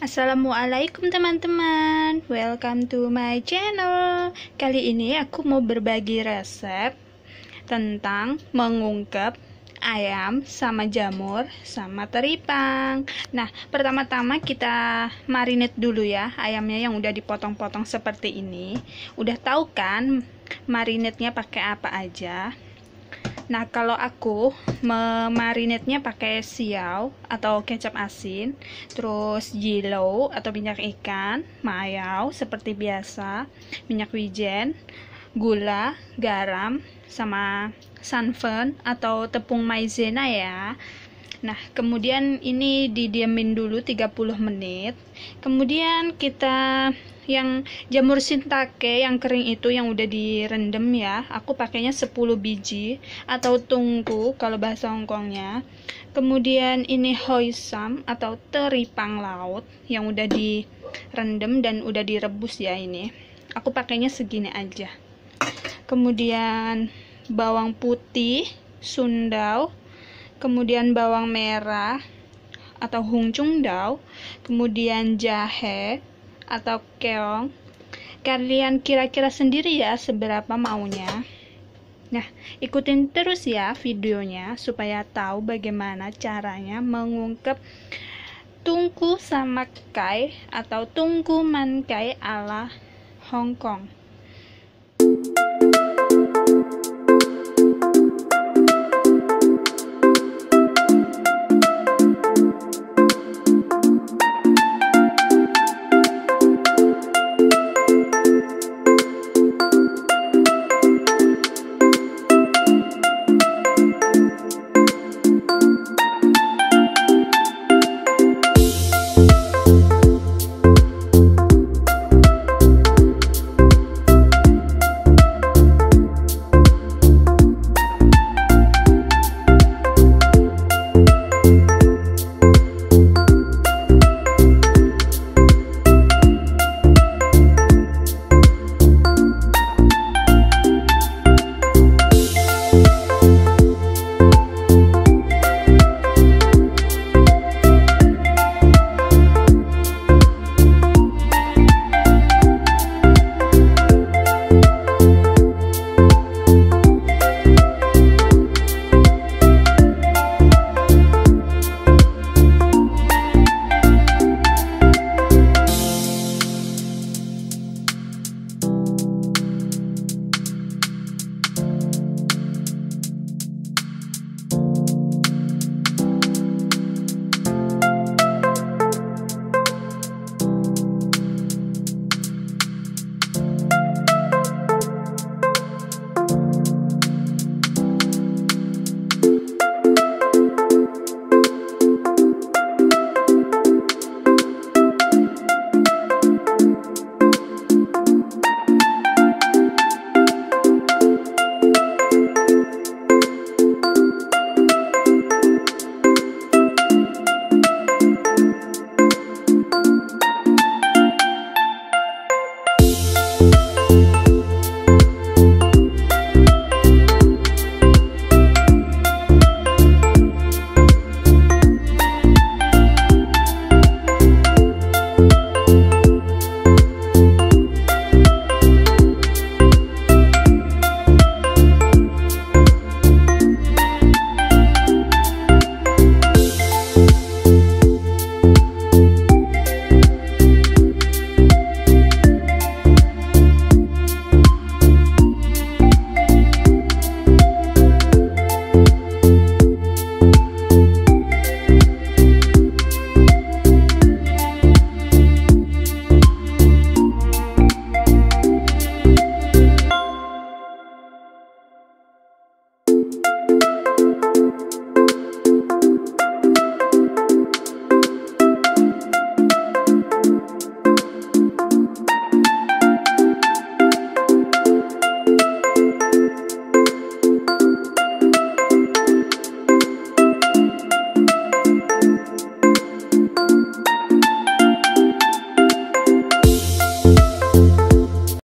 Assalamualaikum teman-teman. Welcome to my channel. Kali ini aku mau berbagi resep Tentang mengungkep ayam sama jamur sama teripang. Nah pertama-tama kita marinate dulu ya Ayamnya yang udah dipotong-potong seperti ini. Udah tahu kan marinate-nya pakai apa aja Nah, kalau aku memarinetnya pakai siau atau kecap asin, terus jilo atau minyak ikan, mayau seperti biasa, minyak wijen, gula, garam, sama sanfen atau tepung maizena ya. Nah, kemudian ini didiamin dulu 30 menit. Kemudian kita yang jamur sintake yang kering itu yang udah direndam ya aku pakainya 10 biji atau tungku kalau bahasa Hongkongnya. Kemudian ini hoisam atau teripang laut yang udah direndam dan udah direbus ya ini. Aku pakainya segini aja. Kemudian bawang putih sundau kemudian bawang merah atau hungcung dao kemudian jahe atau keong. Kalian kira-kira sendiri ya seberapa maunya? Nah ikutin terus ya videonya supaya tahu bagaimana caranya mengungkep tungku sama kai atau tungku mankai ala Hong Kong